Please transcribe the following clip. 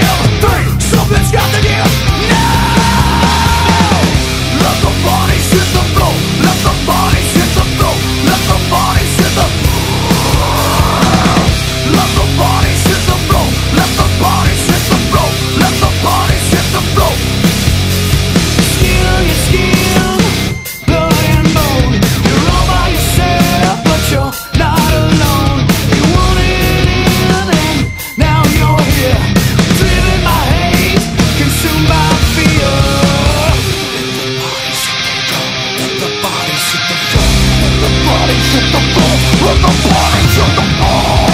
deal? Three, something's got to give. the bodies hit the floor the bodies hit the floor